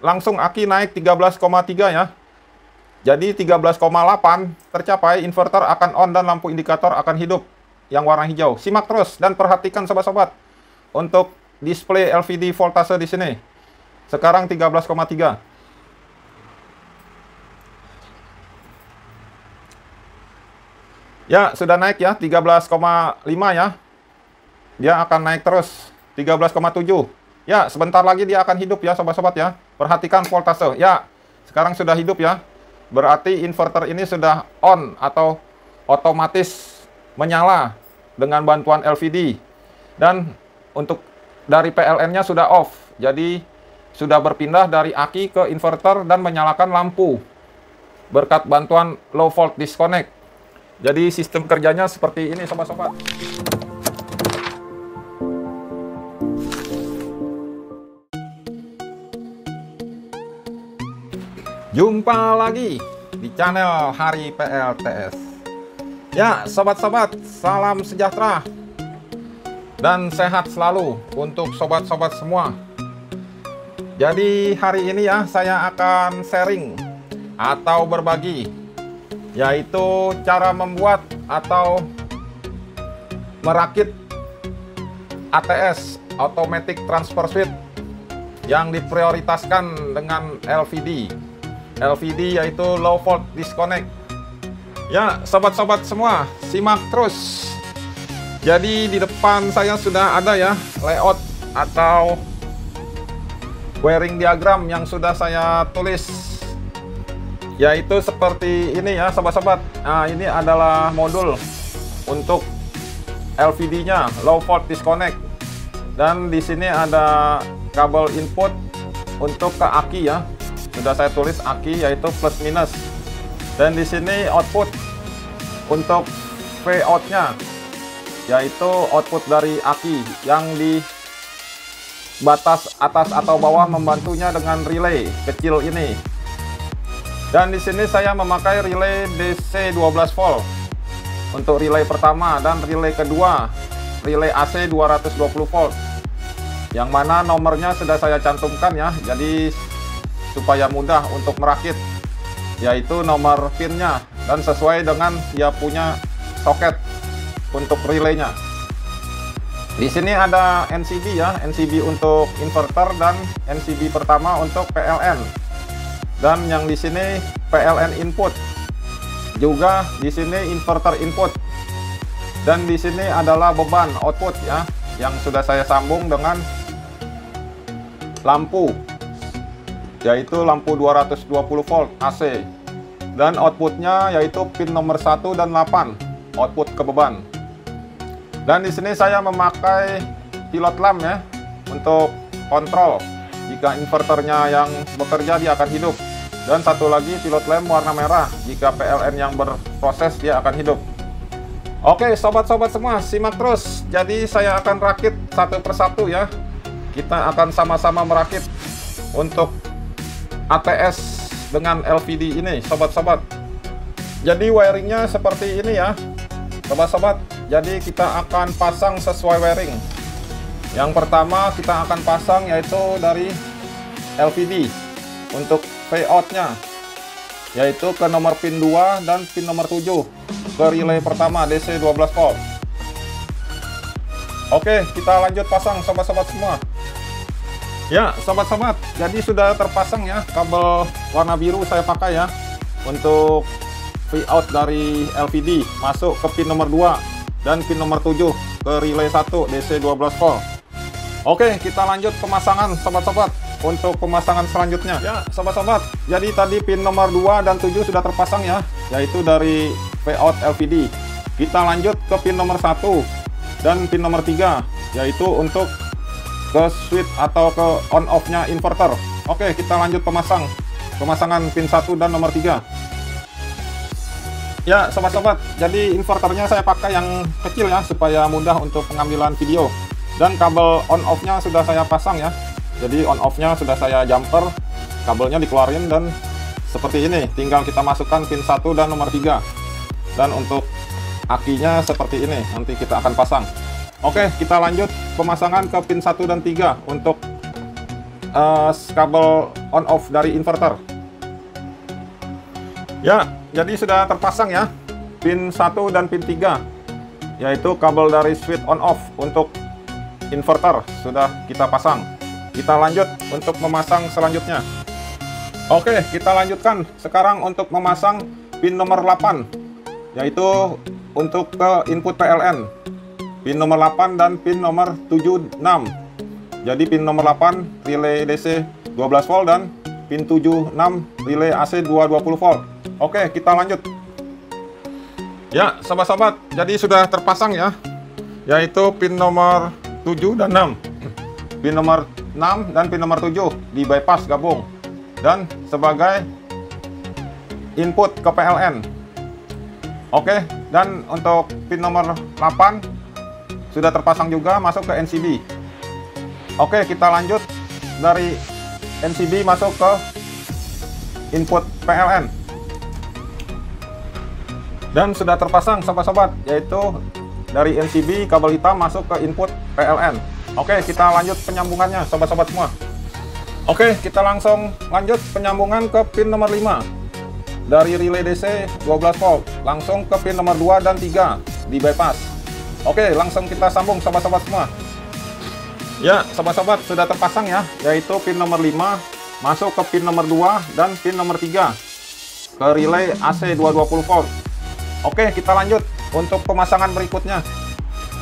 langsung aki naik 13,3 ya. Jadi 13,8 tercapai, inverter akan on dan lampu indikator akan hidup yang warna hijau. Simak terus dan perhatikan sobat-sobat untuk display LVD voltase di sini. Sekarang 13,3. Ya, sudah naik ya, 13,5 ya. Dia akan naik terus, 13,7. Ya, sebentar lagi dia akan hidup ya, sobat-sobat ya. Perhatikan voltase. Ya, sekarang sudah hidup ya. Berarti inverter ini sudah on atau otomatis menyala dengan bantuan LVD. Dan untuk dari PLN-nya sudah off. Jadi, sudah berpindah dari aki ke inverter dan menyalakan lampu berkat bantuan low volt disconnect. Jadi sistem kerjanya seperti ini sobat-sobat. Jumpa lagi di channel Hari PLTS. Ya, sobat-sobat, salam sejahtera dan sehat selalu untuk sobat-sobat semua. Jadi hari ini ya saya akan sharing atau berbagi yaitu cara membuat atau merakit ATS Automatic Transfer Switch yang diprioritaskan dengan LVD LVD yaitu Low Volt Disconnect. Ya sobat-sobat semua simak terus. Jadi di depan saya sudah ada ya layout atau wiring diagram yang sudah saya tulis. Yaitu seperti ini ya sobat-sobat. Nah ini adalah modul untuk LVD-nya low volt disconnect. Dan di sini ada kabel input untuk ke aki ya sudah saya tulis aki yaitu plus minus dan di sini output untuk V out-nya yaitu output dari aki yang di batas atas atau bawah membantunya dengan relay kecil ini dan di sini saya memakai relay DC 12 volt untuk relay pertama dan relay kedua relay AC 220 volt. Yang mana nomornya sudah saya cantumkan ya. Jadi supaya mudah untuk merakit yaitu nomor pinnya. Dan sesuai dengan dia punya soket untuk relaynya. Di sini ada NCB ya, NCB untuk inverter dan NCB pertama untuk PLN dan yang di sini PLN input. Juga di sini inverter input. Dan di sini adalah beban output ya yang sudah saya sambung dengan lampu yaitu lampu 220 volt AC dan outputnya yaitu pin nomor 1 dan 8 output ke beban dan di sini saya memakai pilot lamp ya untuk kontrol jika inverternya yang bekerja dia akan hidup dan satu lagi pilot lamp warna merah. Jika PLN yang berproses, dia akan hidup. Oke, sobat-sobat semua, simak terus. Jadi saya akan rakit satu persatu ya. Kita akan sama-sama merakit untuk ATS dengan LVD ini, sobat-sobat. Jadi wiringnya seperti ini ya, sobat-sobat. Jadi kita akan pasang sesuai wiring. Yang pertama kita akan pasang yaitu dari LVD untuk payoutnya yaitu ke nomor pin 2 dan pin nomor 7 ke relay pertama DC 12 volt Oke kita lanjut pasang sobat-sobat semua ya sobat-sobat jadi sudah terpasang ya kabel warna biru saya pakai ya untuk out dari LVD masuk ke pin nomor 2 dan pin nomor 7 ke relay 1 DC 12 volt Oke kita lanjut pemasangan sobat-sobat untuk pemasangan selanjutnya. Ya, sobat-sobat, jadi tadi pin nomor 2 dan 7 sudah terpasang ya, yaitu dari V-out LVD. Kita lanjut ke pin nomor 1 dan pin nomor 3, yaitu untuk ke switch atau ke on off-nya inverter. Oke, kita lanjut pemasang. Pemasangan pin 1 dan nomor 3. Ya, sobat-sobat, jadi inverternya saya pakai yang kecil ya, supaya mudah untuk pengambilan video. Dan kabel on off-nya sudah saya pasang ya, jadi on off nya sudah saya jumper kabelnya dikeluarin dan seperti ini tinggal kita masukkan pin 1 dan nomor 3 dan untuk akinya seperti ini nanti kita akan pasang oke kita lanjut pemasangan ke pin 1 dan 3 untuk uh, kabel on off dari inverter. Ya, jadi sudah terpasang ya pin 1 dan pin 3 yaitu kabel dari switch on off untuk inverter sudah kita pasang. Kita lanjut untuk memasang selanjutnya. Oke, kita lanjutkan sekarang untuk memasang pin nomor 8 yaitu untuk ke input PLN. Pin nomor 8 dan pin nomor 76. Jadi pin nomor 8 relay DC 12 volt dan pin 76 relay AC 220 volt. Oke, kita lanjut. Ya, sobat-sobat, jadi sudah terpasang ya. Yaitu pin nomor 7 dan 6. Pin nomor 6 dan pin nomor 7 di bypass gabung. Dan sebagai input ke PLN. Oke, dan untuk pin nomor 8 sudah terpasang juga masuk ke NCB. Oke, kita lanjut dari NCB masuk ke input PLN dan sudah terpasang sobat-sobat yaitu dari NCB kabel hitam masuk ke input PLN oke kita lanjut penyambungannya sobat-sobat semua. Oke kita langsung lanjut penyambungan ke pin nomor 5 dari relay DC 12 volt langsung ke pin nomor 2 dan 3 di bypass oke langsung kita sambung sobat-sobat semua ya sobat-sobat sudah terpasang ya yaitu pin nomor 5 masuk ke pin nomor 2 dan pin nomor 3 ke relay AC 220 volt Oke, kita lanjut untuk pemasangan berikutnya.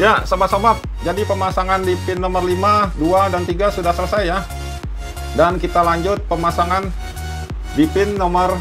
Ya, sobat-sobat, jadi pemasangan di pin nomor 5, 2, dan 3 sudah selesai ya. Dan kita lanjut pemasangan di pin nomor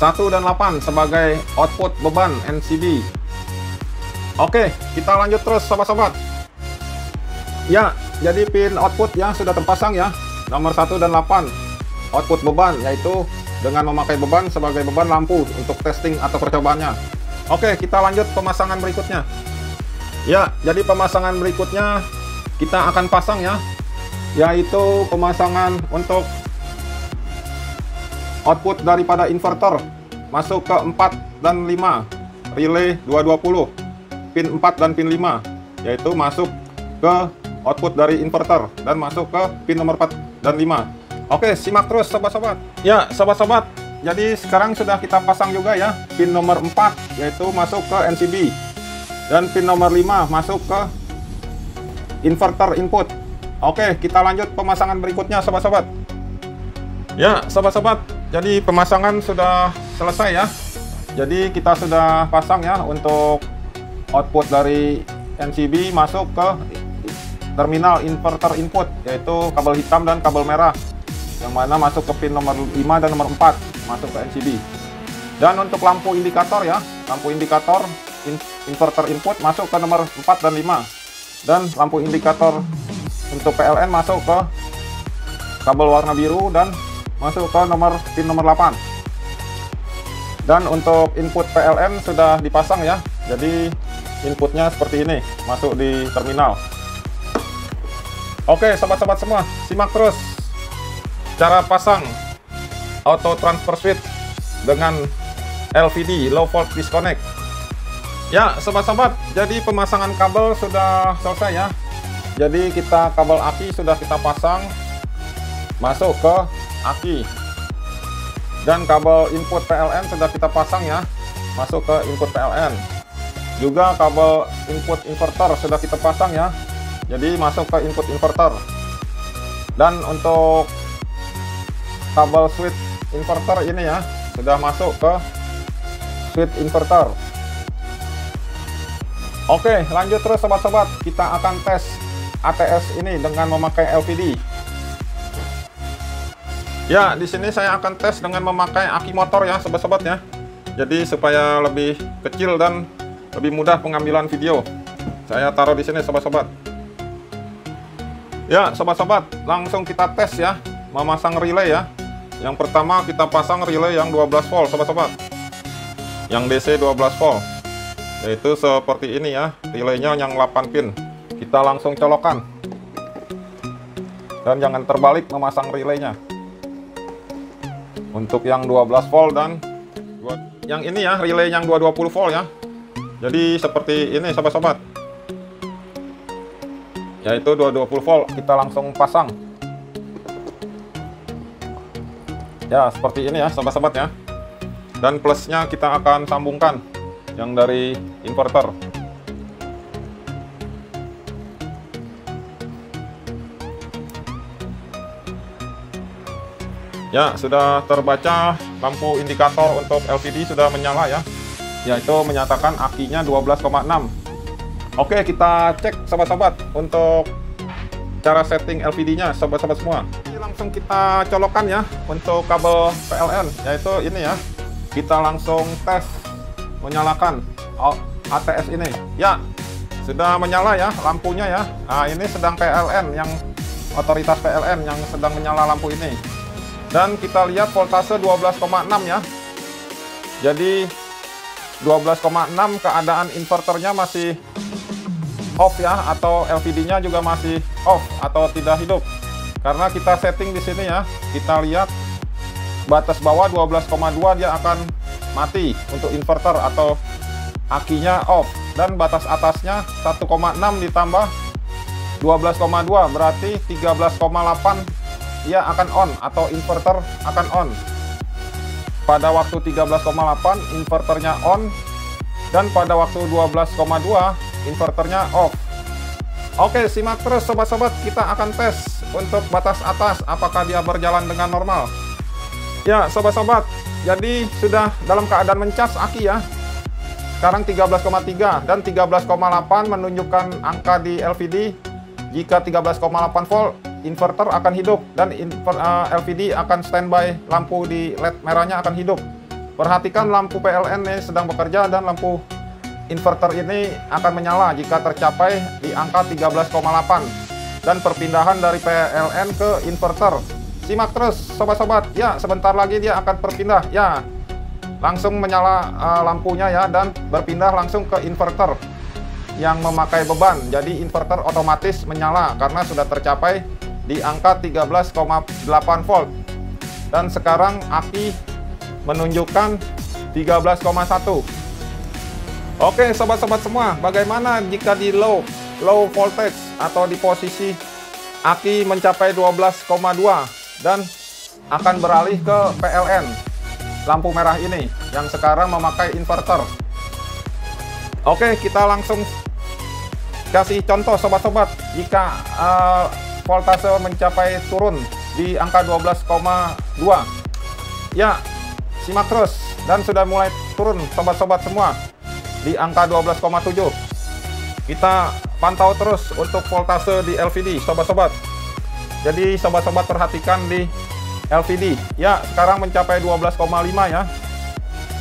1 dan 8 sebagai output beban NCB. Oke, kita lanjut terus sobat-sobat. Ya, jadi pin output yang sudah terpasang ya, nomor 1 dan 8. Output beban yaitu dengan memakai beban sebagai beban lampu untuk testing atau percobaannya. Oke, kita lanjut pemasangan berikutnya. Ya, jadi pemasangan berikutnya kita akan pasang ya, yaitu pemasangan untuk output daripada inverter masuk ke 4 dan 5 relay 220 pin 4 dan pin 5 yaitu masuk ke output dari inverter dan masuk ke pin nomor 4 dan 5 Oke, simak terus sobat-sobat. Ya, sobat-sobat, jadi sekarang sudah kita pasang juga ya pin nomor 4 yaitu masuk ke NCB dan pin nomor 5 masuk ke inverter input. Oke, kita lanjut pemasangan berikutnya sobat-sobat. Ya, sobat-sobat, jadi pemasangan sudah selesai ya. Jadi kita sudah pasang ya untuk output dari NCB masuk ke terminal inverter input yaitu kabel hitam dan kabel merah yang mana masuk ke pin nomor 5 dan nomor 4 masuk ke NCB dan untuk lampu indikator ya lampu indikator in, inverter input masuk ke nomor 4 dan 5 dan lampu indikator untuk PLN masuk ke kabel warna biru dan masuk ke nomor pin nomor 8 dan untuk input PLN sudah dipasang ya jadi inputnya seperti ini masuk di terminal oke sobat-sobat semua simak terus Cara pasang auto transfer switch dengan LVD low volt disconnect. Ya, sobat-sobat, jadi pemasangan kabel sudah selesai ya. Jadi kita kabel aki sudah kita pasang masuk ke aki. Dan kabel input PLN sudah kita pasang ya, masuk ke input PLN. Juga kabel input inverter sudah kita pasang ya. Jadi masuk ke input inverter. Dan untuk kabel switch inverter ini ya sudah masuk ke switch inverter oke lanjut terus sobat-sobat kita akan tes ATS ini dengan memakai LVD ya di sini saya akan tes dengan memakai aki motor ya sobat-sobat ya jadi supaya lebih kecil dan lebih mudah pengambilan video saya taruh di sini sobat-sobat ya sobat-sobat langsung kita tes ya memasang relay ya yang pertama kita pasang relay yang 12 volt sobat-sobat. Yang DC 12 volt. Yaitu seperti ini ya, relaynya yang 8 pin. Kita langsung colokan. Dan jangan terbalik memasang relaynya. Untuk yang 12 volt dan yang ini ya, relay yang 220 volt ya. Jadi seperti ini sobat-sobat. Yaitu 220 volt kita langsung pasang Ya, seperti ini ya, sobat-sobat ya. Dan plusnya kita akan sambungkan yang dari inverter. Ya, sudah terbaca lampu indikator untuk LCD sudah menyala ya. Yaitu menyatakan akinya 12,6. Oke, kita cek sobat-sobat untuk cara setting LVD-nya sobat-sobat semua. Ini langsung kita colokan ya untuk kabel PLN yaitu ini ya. Kita langsung tes menyalakan ATS ini. Ya, sudah menyala ya lampunya ya. Nah, ini sedang PLN yang otoritas PLN yang sedang menyala lampu ini. Dan kita lihat voltase 12,6 ya. Jadi 12,6 keadaan inverternya masih off ya atau LVD-nya juga masih off atau tidak hidup. Karena kita setting di sini ya, kita lihat batas bawah 12,2 dia akan mati untuk inverter atau akinya off dan batas atasnya 1,6 ditambah 12,2 berarti 13,8 ia akan on atau inverter akan on. Pada waktu 13,8 inverternya on dan pada waktu 12,2 inverternya off. Oke, simak terus sobat-sobat, kita akan tes untuk batas atas apakah dia berjalan dengan normal. Ya, sobat-sobat, jadi sudah dalam keadaan mencas aki ya. Sekarang 13,3 dan 13,8 menunjukkan angka di LVD. Jika 13,8 volt, inverter akan hidup dan inver, uh, eh, LVD akan standby lampu di LED merahnya akan hidup. Perhatikan lampu PLN ini sedang bekerja dan lampu inverter ini akan menyala jika tercapai di angka 13,8 dan perpindahan dari PLN ke inverter. Simak terus sobat-sobat. Ya, sebentar lagi dia akan berpindah. Ya. Langsung menyala uh, lampunya ya dan berpindah langsung ke inverter yang memakai beban. Jadi inverter otomatis menyala karena sudah tercapai di angka 13,8 volt. Dan sekarang api menunjukkan 13,1 Oke sobat-sobat semua, bagaimana jika di low low voltage atau di posisi aki mencapai 12,2 dan akan beralih ke PLN lampu merah ini yang sekarang memakai inverter. Oke, kita langsung kasih contoh sobat-sobat jika uh, voltase mencapai turun di angka 12,2. Ya, simak terus dan sudah mulai turun sobat-sobat semua di angka 12,7 kita pantau terus untuk voltase di LVD sobat-sobat. Jadi sobat-sobat perhatikan di LVD ya sekarang mencapai 12,5 ya.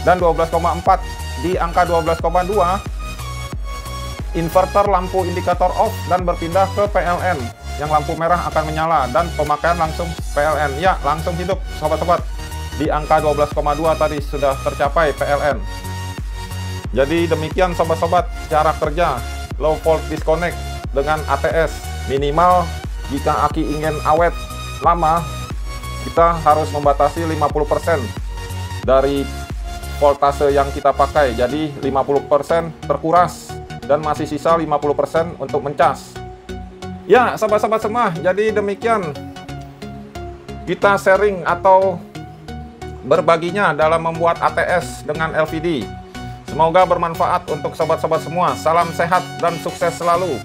Dan 12,4 di angka 12,2 inverter lampu indikator off dan berpindah ke PLN yang lampu merah akan menyala dan pemakaian langsung PLN ya langsung hidup sobat-sobat di angka 12,2 tadi sudah tercapai PLN jadi demikian sobat-sobat cara kerja low volt disconnect dengan ATS. Minimal jika aki ingin awet lama, kita harus membatasi 50% dari voltase yang kita pakai. Jadi 50% terkuras dan masih sisa 50% untuk mencas. Ya, sobat-sobat semua, jadi demikian kita sharing atau berbaginya dalam membuat ATS dengan LVD. Semoga bermanfaat untuk sobat-sobat semua. Salam sehat dan sukses selalu.